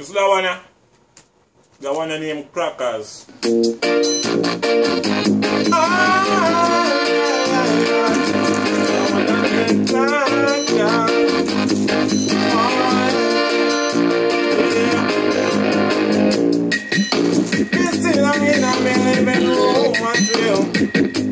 isilawana lawana name crackers thank you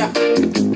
yeah.